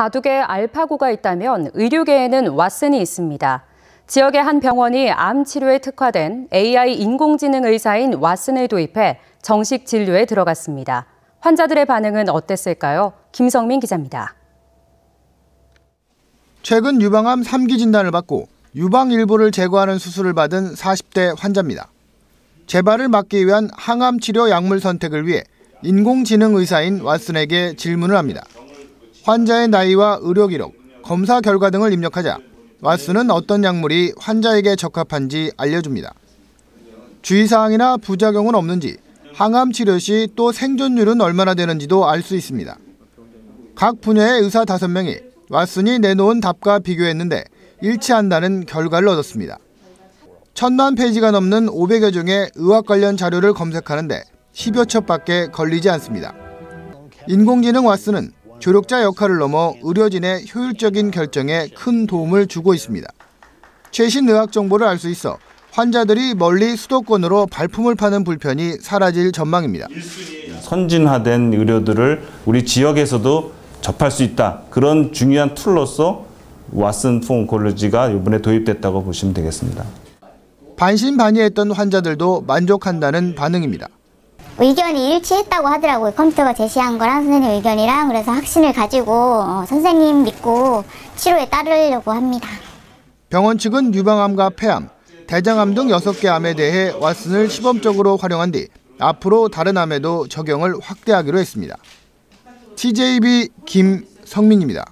바둑에 알파고가 있다면 의료계에는 왓슨이 있습니다. 지역의 한 병원이 암 치료에 특화된 AI 인공지능 의사인 왓슨을 도입해 정식 진료에 들어갔습니다. 환자들의 반응은 어땠을까요? 김성민 기자입니다. 최근 유방암 3기 진단을 받고 유방 일부를 제거하는 수술을 받은 40대 환자입니다. 재발을 막기 위한 항암 치료 약물 선택을 위해 인공지능 의사인 왓슨에게 질문을 합니다. 환자의 나이와 의료 기록, 검사 결과 등을 입력하자 왓슨은 어떤 약물이 환자에게 적합한지 알려줍니다. 주의사항이나 부작용은 없는지, 항암 치료 시 또 생존율은 얼마나 되는지도 알 수 있습니다. 각 분야의 의사 5명이 왓슨이 내놓은 답과 비교했는데 일치한다는 결과를 얻었습니다. 천만 페이지가 넘는 500여 종의 의학 관련 자료를 검색하는데 10여 첩밖에 걸리지 않습니다. 인공지능 왓슨은 조력자 역할을 넘어 의료진의 효율적인 결정에 큰 도움을 주고 있습니다. 최신 의학 정보를 알 수 있어 환자들이 멀리 수도권으로 발품을 파는 불편이 사라질 전망입니다. 선진화된 의료들을 우리 지역에서도 접할 수 있다. 그런 중요한 툴로서 왓슨 폰 콜로지가 이번에 도입됐다고 보시면 되겠습니다. 반신반의했던 환자들도 만족한다는 반응입니다. 의견이 일치했다고 하더라고요. 컴퓨터가 제시한 거랑 선생님 의견이랑 그래서 확신을 가지고 어, 선생님 믿고 치료에 따르려고 합니다. 병원 측은 유방암과 폐암, 대장암 등 6개 암에 대해 왓슨을 시범적으로 활용한 뒤 앞으로 다른 암에도 적용을 확대하기로 했습니다. TJB 김성민입니다.